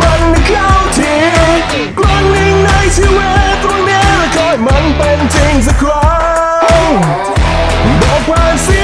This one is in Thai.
มันเข้าทีกลั้นในชีวิตตรงนี้และคอยมันเป็นจริงสักครั้งบอกผ่านเสีย